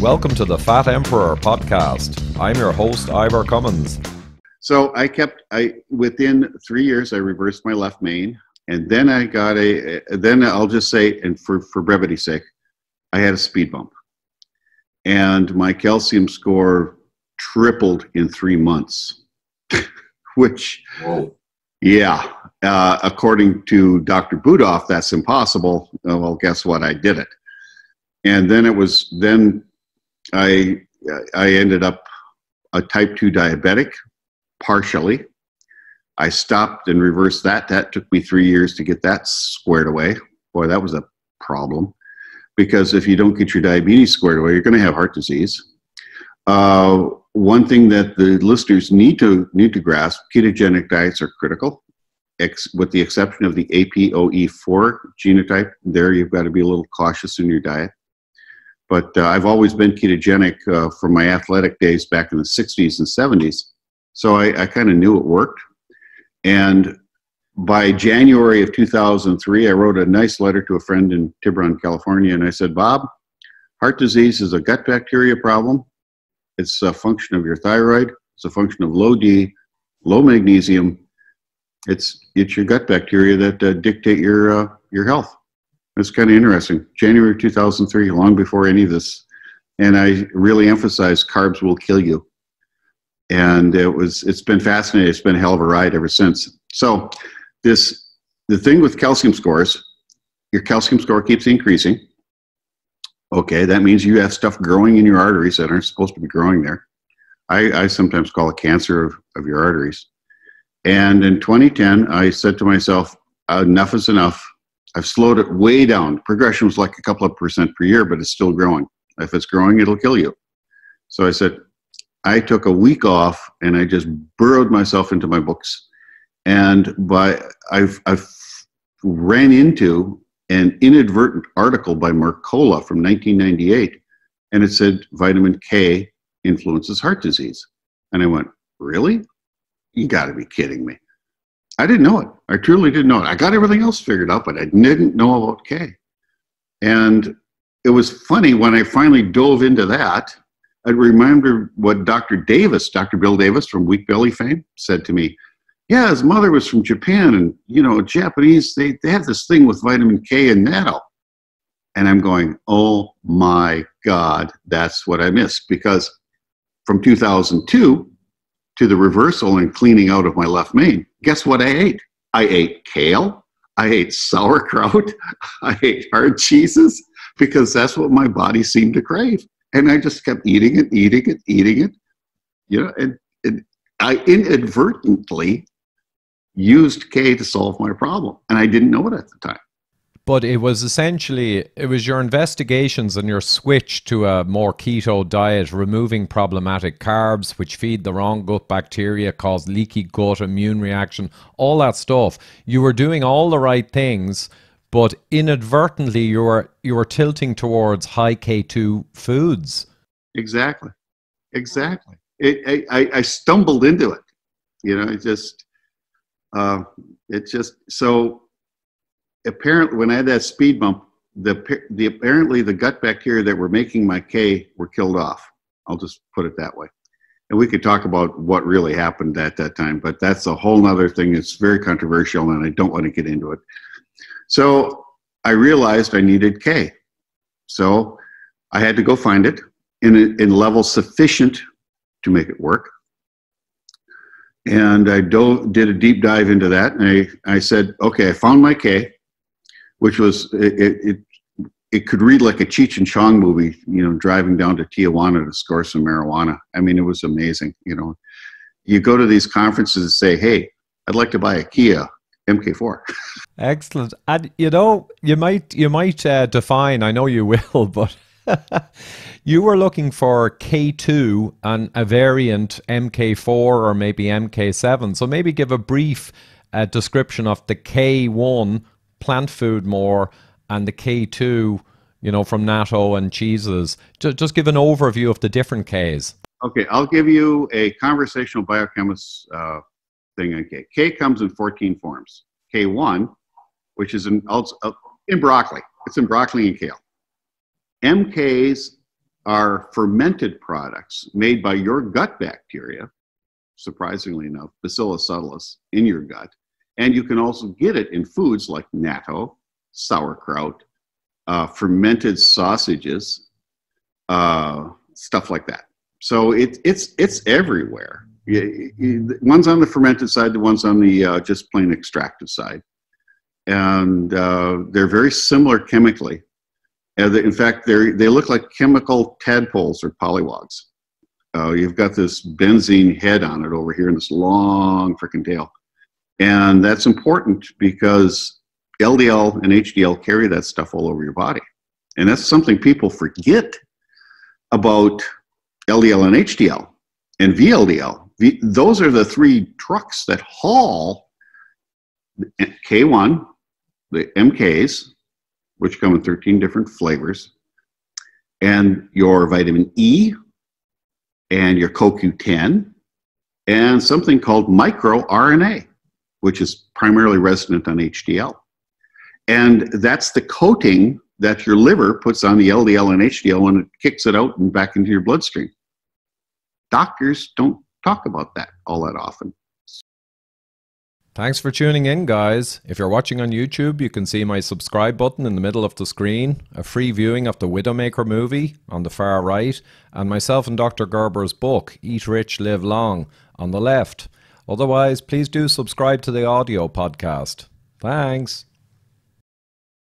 Welcome to the Fat Emperor podcast. I'm your host, Ivor Cummins. So I kept I within three years I reversed my left main, and then I got a then I'll just say, and for for brevity's sake, I had a speed bump, and my calcium score tripled in three months, which Whoa. yeah, uh, according to Dr. Budoff, that's impossible. Well, guess what? I did it, and then it was then I I ended up a type 2 diabetic partially. I stopped and reversed that. That took me three years to get that squared away. Boy, that was a problem because if you don't get your diabetes squared away, you're going to have heart disease. Uh, one thing that the listeners need to need to grasp: ketogenic diets are critical. Ex, with the exception of the APOE4 genotype, there you've got to be a little cautious in your diet. But uh, I've always been ketogenic uh, from my athletic days back in the 60s and 70s. So I, I kind of knew it worked. And by January of 2003, I wrote a nice letter to a friend in Tiburon, California, and I said, Bob, heart disease is a gut bacteria problem. It's a function of your thyroid. It's a function of low D, low magnesium. It's it's your gut bacteria that uh, dictate your uh, your health. It's kind of interesting. January 2003, long before any of this, and I really emphasized carbs will kill you. And it was it's been fascinating. It's been a hell of a ride ever since. So this the thing with calcium scores, your calcium score keeps increasing. Okay, that means you have stuff growing in your arteries that aren't supposed to be growing there. I, I sometimes call it cancer of, of your arteries. And in 2010, I said to myself, enough is enough. I've slowed it way down. Progression was like a couple of percent per year, but it's still growing. If it's growing, it'll kill you. So I said, I took a week off and I just burrowed myself into my books. And by I've, I've ran into an inadvertent article by Mercola from 1998, and it said vitamin K influences heart disease. And I went, really? You got to be kidding me. I didn't know it. I truly didn't know it. I got everything else figured out, but I didn't know about K. And it was funny when I finally dove into that. I remember what Dr. Davis, Dr. Bill Davis from Wheat Belly fame, said to me. Yeah, his mother was from Japan, and you know, Japanese they, they have this thing with vitamin K and natto. And I'm going, oh my God, that's what I missed because from 2002 to the reversal and cleaning out of my left main, guess what I ate? I ate kale, I ate sauerkraut, I ate hard cheeses because that's what my body seemed to crave. And I just kept eating it, eating it, eating it. You know, and, and I inadvertently used K to solve my problem. And I didn't know it at the time but it was essentially it was your investigations and your switch to a more keto diet removing problematic carbs which feed the wrong gut bacteria cause leaky gut immune reaction all that stuff. You were doing all the right things but inadvertently you were you were tilting towards high k2 foods. Exactly. Exactly. It, I, I stumbled into it. You know it just uh, it just so apparently when I had that speed bump, the, the apparently the gut bacteria that were making my K were killed off. I'll just put it that way. And we could talk about what really happened at that time, but that's a whole other thing. It's very controversial, and I don't want to get into it. So I realized I needed K. So I had to go find it in, a, in levels sufficient to make it work. And I dove, did a deep dive into that, and I, I said, okay, I found my K which was it, it, it could read like a Cheech and Chong movie, you know, driving down to Tijuana to score some marijuana. I mean, it was amazing. You know, you go to these conferences and say, "Hey, I'd like to buy a Kia MK4." Excellent, and you know, you might you might uh, define. I know you will, but you were looking for K2 and a variant MK4 or maybe MK7. So maybe give a brief uh, description of the K1 plant food more and the K2, you know, from natto and cheeses. Just, just give an overview of the different Ks. Okay, I'll give you a conversational biochemist uh, thing on K. K comes in 14 forms. K1, which is in, uh, in broccoli. It's in broccoli and kale. MKs are fermented products made by your gut bacteria, surprisingly enough, Bacillus subtilis in your gut. And you can also get it in foods like natto, sauerkraut, uh, fermented sausages, uh, stuff like that. So it, it's it's everywhere. You, you, one's on the fermented side, the one's on the uh, just plain extractive side, and uh, they're very similar chemically. Uh, in fact, they they look like chemical tadpoles or pollywogs. Uh, you've got this benzene head on it over here and this long freaking tail. And that's important because LDL and HDL carry that stuff all over your body. And that's something people forget about LDL and HDL and VLDL. The, those are the three trucks that haul K1, the MKs, which come in 13 different flavors, and your vitamin E, and your CoQ10, and something called microRNA, which is primarily resident on HDL. And that's the coating that your liver puts on the LDL and HDL when it kicks it out and back into your bloodstream. Doctors don't talk about that all that often. Thanks for tuning in, guys. If you're watching on YouTube, you can see my subscribe button in the middle of the screen, a free viewing of the Widowmaker movie on the far right, and myself and Dr. Gerber's book, Eat Rich, Live Long, on the left. Otherwise, please do subscribe to the audio podcast. Thanks.